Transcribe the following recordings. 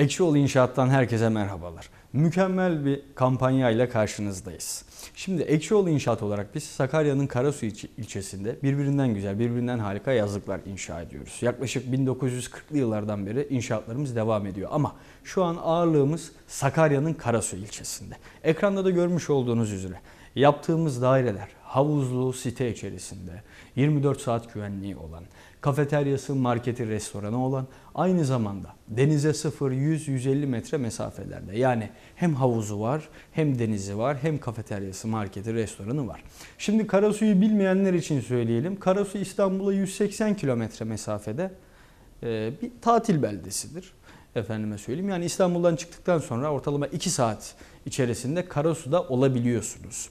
Ekşioğlu İnşaat'tan herkese merhabalar. Mükemmel bir kampanyayla karşınızdayız. Şimdi Ekşioğlu İnşaat olarak biz Sakarya'nın Karasu ilçe- ilçesinde birbirinden güzel, birbirinden harika yazlıklar inşa ediyoruz. Yaklaşık 1940'lı yıllardan beri inşaatlarımız devam ediyor. Ama şu an ağırlığımız Sakarya'nın Karasu ilçesinde. Ekranda da görmüş olduğunuz üzere yaptığımız daireler havuzlu site içerisinde 24 saat güvenliği olan, kafeteryası, marketi, restoranı olan aynı zamanda denize 0, 100, 150 metre mesafelerde. Yani hem havuzu var, hem denizi var, hem kafeteryası, marketi, restoranı var. Şimdi Karasu'yu bilmeyenler için söyleyelim. Karasu İstanbul'a 180 kilometre mesafede e, bir tatil beldesidir. Efendime söyleyeyim. Yani İstanbul'dan çıktıktan sonra ortalama 2 saat içerisinde Karasu'da olabiliyorsunuz.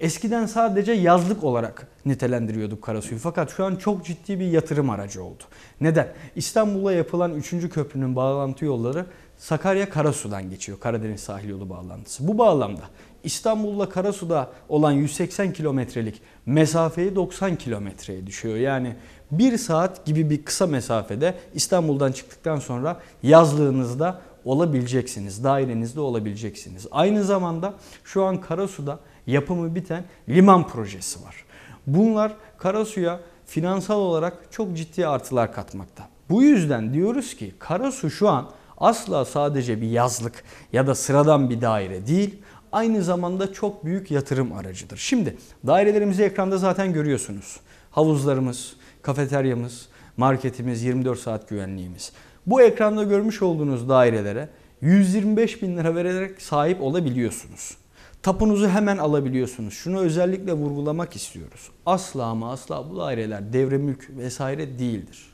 Eskiden sadece yazlık olarak nitelendiriyorduk Karasu'yu fakat şu an çok ciddi bir yatırım aracı oldu. Neden? İstanbul'a yapılan 3. köprünün bağlantı yolları Sakarya Karasu'dan geçiyor. Karadeniz sahil yolu bağlantısı. Bu bağlamda İstanbul'la Karasu'da olan 180 kilometrelik mesafeyi 90 kilometreye düşüyor. Yani 1 saat gibi bir kısa mesafede İstanbul'dan çıktıktan sonra yazlığınızda olabileceksiniz. Dairenizde olabileceksiniz. Aynı zamanda şu an Karasu'da yapımı biten liman projesi var. Bunlar Karasu'ya finansal olarak çok ciddi artılar katmakta. Bu yüzden diyoruz ki Karasu şu an asla sadece bir yazlık ya da sıradan bir daire değil, aynı zamanda çok büyük yatırım aracıdır. Şimdi dairelerimizi ekranda zaten görüyorsunuz. Havuzlarımız, kafeteryamız, marketimiz, 24 saat güvenliğimiz. Bu ekranda görmüş olduğunuz dairelere 125 bin lira vererek sahip olabiliyorsunuz. Tapunuzu hemen alabiliyorsunuz. Şunu özellikle vurgulamak istiyoruz. Asla ama asla bu daireler devre mülk vesaire değildir.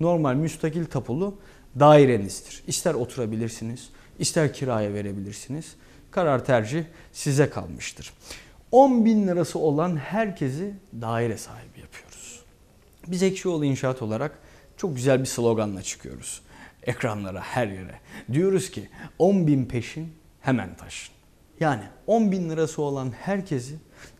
Normal müstakil tapulu dairenizdir. İster oturabilirsiniz, ister kiraya verebilirsiniz. Karar tercih size kalmıştır. 10 bin lirası olan herkesi daire sahibi yapıyoruz. Biz Ekşioğlu İnşaat olarak çok güzel bir sloganla çıkıyoruz. Ekranlara, her yere. Diyoruz ki 10 bin peşin hemen taşın. Yani 10 bin lirası olan herkesi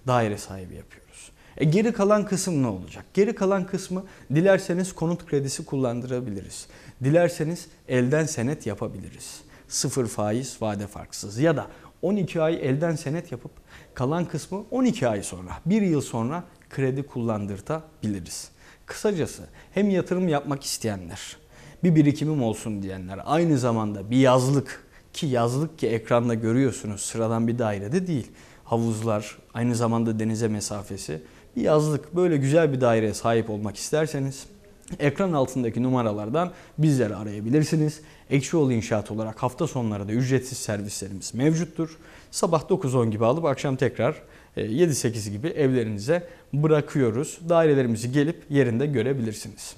daire sahibi yapıyoruz. E geri kalan kısım ne olacak? Geri kalan kısmı dilerseniz konut kredisi kullandırabiliriz. Dilerseniz elden senet yapabiliriz. Sıfır faiz vade farksız ya da 12 ay elden senet yapıp kalan kısmı 12 ay sonra, 1 yıl sonra kredi kullandırtabiliriz. Kısacası hem yatırım yapmak isteyenler, bir birikimim olsun diyenler, aynı zamanda bir yazlık ki yazlık ki ekranda görüyorsunuz sıradan bir dairede değil. Havuzlar, aynı zamanda denize mesafesi. Bir yazlık böyle güzel bir daireye sahip olmak isterseniz ekran altındaki numaralardan bizleri arayabilirsiniz. Ekşioğlu İnşaat olarak hafta sonları da ücretsiz servislerimiz mevcuttur. Sabah 9-10 gibi alıp akşam tekrar 7-8 gibi evlerinize bırakıyoruz. Dairelerimizi gelip yerinde görebilirsiniz.